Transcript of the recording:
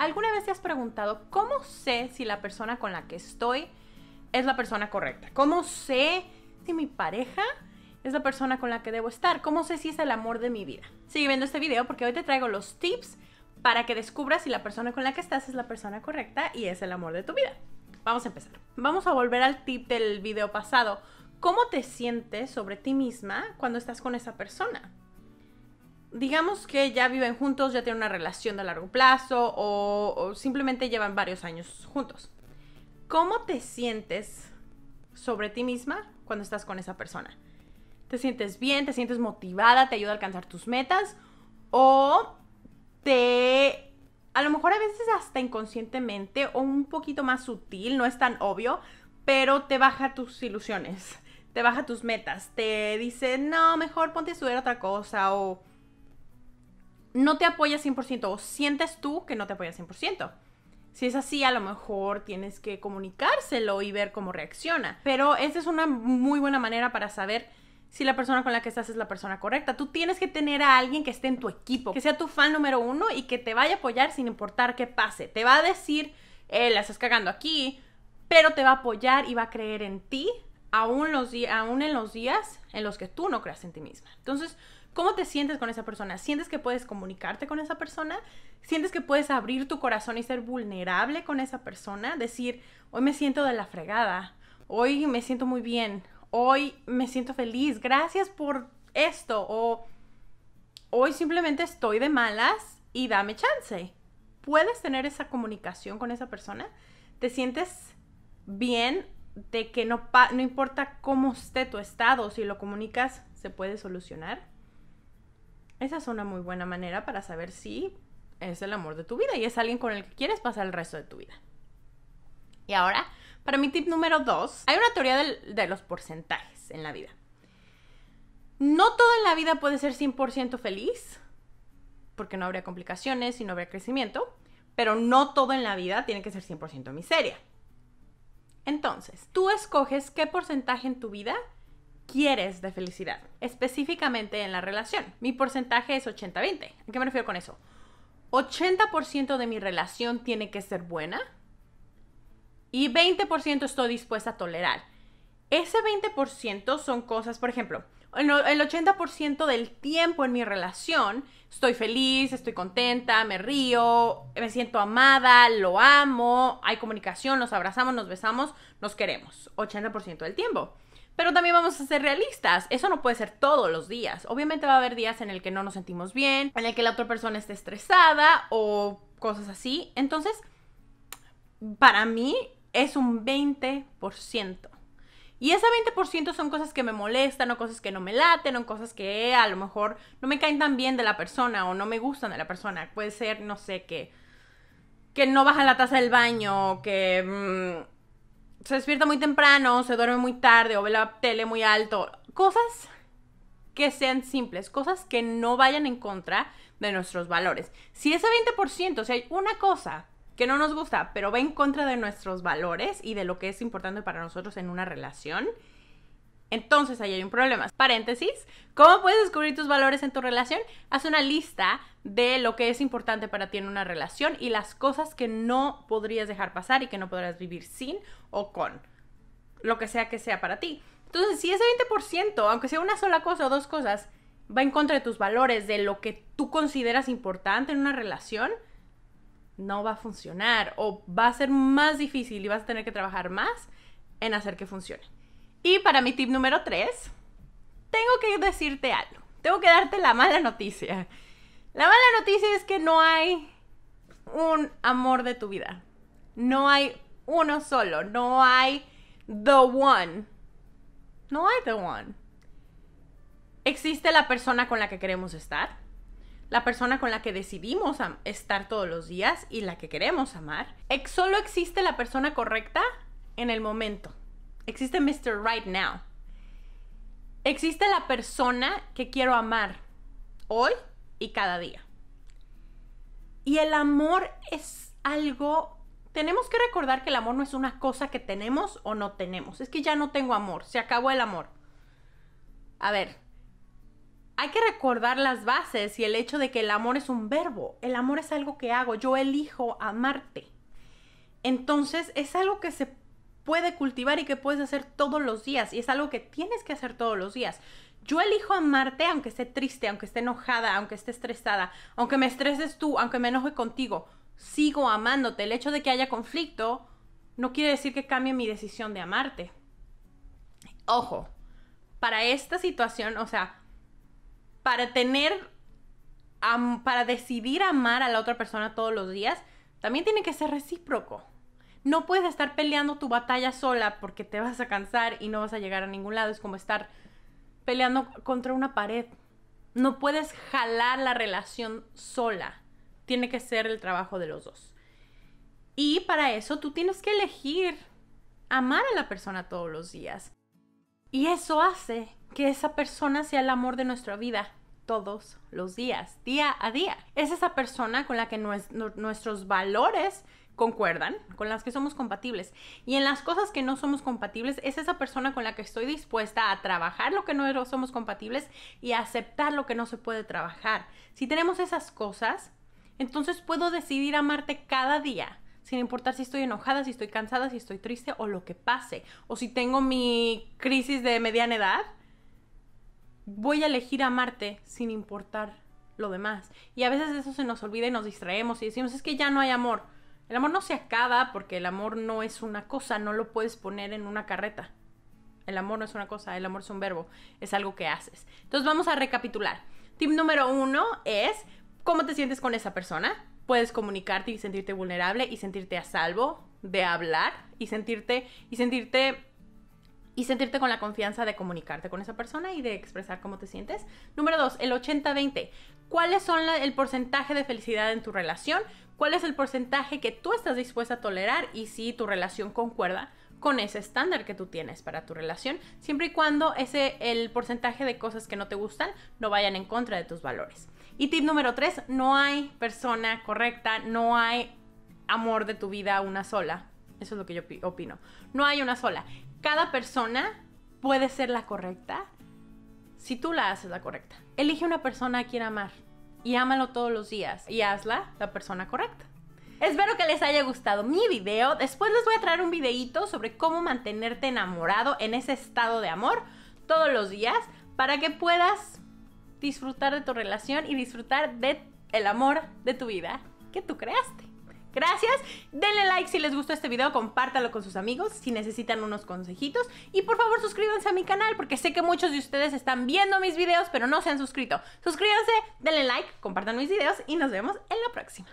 ¿Alguna vez te has preguntado cómo sé si la persona con la que estoy es la persona correcta? ¿Cómo sé si mi pareja es la persona con la que debo estar? ¿Cómo sé si es el amor de mi vida? Sigue viendo este video porque hoy te traigo los tips para que descubras si la persona con la que estás es la persona correcta y es el amor de tu vida. Vamos a empezar. Vamos a volver al tip del video pasado. ¿Cómo te sientes sobre ti misma cuando estás con esa persona? Digamos que ya viven juntos, ya tienen una relación de largo plazo o, simplemente llevan varios años juntos. ¿Cómo te sientes sobre ti misma cuando estás con esa persona? ¿Te sientes bien? ¿Te sientes motivada? ¿Te ayuda a alcanzar tus metas? ¿O te... A lo mejor a veces hasta inconscientemente o un poquito más sutil, no es tan obvio, pero te baja tus ilusiones, te baja tus metas, te dice, no, mejor ponte a estudiar otra cosa o no te apoya 100% o sientes tú que no te apoya 100%. Si es así, a lo mejor tienes que comunicárselo y ver cómo reacciona. Pero esa es una muy buena manera para saber si la persona con la que estás es la persona correcta. Tú tienes que tener a alguien que esté en tu equipo, que sea tu fan número uno y que te vaya a apoyar sin importar qué pase. Te va a decir, eh, la estás cagando aquí, pero te va a apoyar y va a creer en ti, aún, aún en los días en los que tú no creas en ti misma. Entonces, ¿Cómo te sientes con esa persona? ¿Sientes que puedes comunicarte con esa persona? ¿Sientes que puedes abrir tu corazón y ser vulnerable con esa persona? Decir, hoy me siento de la fregada, hoy me siento muy bien, hoy me siento feliz, gracias por esto, o hoy simplemente estoy de malas y dame chance. ¿Puedes tener esa comunicación con esa persona? ¿Te sientes bien de que no, no importa cómo esté tu estado, si lo comunicas, se puede solucionar? Esa es una muy buena manera para saber si es el amor de tu vida y es alguien con el que quieres pasar el resto de tu vida. Y ahora, para mi tip número dos, hay una teoría de los porcentajes en la vida. No todo en la vida puede ser 100% feliz, porque no habría complicaciones y no habría crecimiento, pero no todo en la vida tiene que ser 100% miseria. Entonces, tú escoges qué porcentaje en tu vida quieres de felicidad, específicamente en la relación. Mi porcentaje es 80-20. ¿A qué me refiero con eso? 80% de mi relación tiene que ser buena y 20% estoy dispuesta a tolerar. Ese 20% son cosas, por ejemplo, el 80% del tiempo en mi relación estoy feliz, estoy contenta, me río, me siento amada, lo amo, hay comunicación, nos abrazamos, nos besamos, nos queremos. 80% del tiempo. Pero también vamos a ser realistas. Eso no puede ser todos los días. Obviamente va a haber días en el que no nos sentimos bien, en el que la otra persona esté estresada o cosas así. Entonces, para mí es un 20%. Y ese 20% son cosas que me molestan o cosas que no me laten o cosas que a lo mejor no me caen tan bien de la persona o no me gustan de la persona. Puede ser, no sé, que, que no baja la taza del baño, que... Mm, se despierta muy temprano, se duerme muy tarde o ve la tele muy alto. Cosas que sean simples, cosas que no vayan en contra de nuestros valores. Si ese 20%, si hay una cosa que no nos gusta, pero va en contra de nuestros valores y de lo que es importante para nosotros en una relación, entonces ahí hay un problema. Paréntesis, ¿cómo puedes descubrir tus valores en tu relación? Haz una lista de lo que es importante para ti en una relación y las cosas que no podrías dejar pasar y que no podrás vivir sin o con. Lo que sea que sea para ti. Entonces, si ese 20%, aunque sea una sola cosa o dos cosas, va en contra de tus valores, de lo que tú consideras importante en una relación, no va a funcionar o va a ser más difícil y vas a tener que trabajar más en hacer que funcione. Y para mi tip número 3, tengo que decirte algo. Tengo que darte la mala noticia. La mala noticia es que no hay un amor de tu vida. No hay uno solo. No hay the one. No hay the one. Existe la persona con la que queremos estar. La persona con la que decidimos estar todos los días y la que queremos amar. Solo existe la persona correcta en el momento. Existe Mr. Right Now. Existe la persona que quiero amar hoy y cada día. Y el amor es algo... Tenemos que recordar que el amor no es una cosa que tenemos o no tenemos. Es que ya no tengo amor, se acabó el amor. A ver, hay que recordar las bases y el hecho de que el amor es un verbo. El amor es algo que hago. Yo elijo amarte. Entonces es algo que se puede cultivar y que puedes hacer todos los días. Y es algo que tienes que hacer todos los días. Yo elijo amarte aunque esté triste, aunque esté enojada, aunque esté estresada, aunque me estreses tú, aunque me enoje contigo. Sigo amándote. El hecho de que haya conflicto no quiere decir que cambie mi decisión de amarte. Ojo, para esta situación, o sea, para tener, para decidir amar a la otra persona todos los días, también tiene que ser recíproco. No puedes estar peleando tu batalla sola porque te vas a cansar y no vas a llegar a ningún lado. Es como estar peleando contra una pared. No puedes jalar la relación sola. Tiene que ser el trabajo de los dos. Y para eso tú tienes que elegir amar a la persona todos los días. Y eso hace que esa persona sea el amor de nuestra vida todos los días, día a día. Es esa persona con la que nuestros valores concuerdan, con las que somos compatibles. Y en las cosas que no somos compatibles, es esa persona con la que estoy dispuesta a trabajar lo que no somos compatibles y a aceptar lo que no se puede trabajar. Si tenemos esas cosas, entonces puedo decidir amarte cada día, sin importar si estoy enojada, si estoy cansada, si estoy triste o lo que pase, o si tengo mi crisis de mediana edad, voy a elegir amarte sin importar lo demás. Y a veces eso se nos olvida y nos distraemos y decimos, es que ya no hay amor. El amor no se acaba porque el amor no es una cosa, no lo puedes poner en una carreta. El amor no es una cosa, el amor es un verbo, es algo que haces. Entonces vamos a recapitular. Tip número uno es cómo te sientes con esa persona. Puedes comunicarte y sentirte vulnerable y sentirte a salvo de hablar y sentirte y sentirte y sentirte con la confianza de comunicarte con esa persona y de expresar cómo te sientes. Número dos, el 80-20. ¿Cuáles son el porcentaje de felicidad en tu relación? ¿Cuál es el porcentaje que tú estás dispuesta a tolerar y si tu relación concuerda con ese estándar que tú tienes para tu relación, siempre y cuando ese el porcentaje de cosas que no te gustan no vayan en contra de tus valores. Y tip número tres, no hay persona correcta, no hay amor de tu vida una sola. Eso es lo que yo opino. No hay una sola. Cada persona puede ser la correcta si tú la haces la correcta. Elige una persona a quien amar y ámalo todos los días y hazla la persona correcta. Espero que les haya gustado mi video. Después les voy a traer un videito sobre cómo mantenerte enamorado en ese estado de amor todos los días para que puedas disfrutar de tu relación y disfrutar de el amor de tu vida que tú creaste. Gracias, denle like si les gustó este video, compártalo con sus amigos si necesitan unos consejitos y por favor suscríbanse a mi canal porque sé que muchos de ustedes están viendo mis videos pero no se han suscrito. Suscríbanse, denle like, compartan mis videos y nos vemos en la próxima.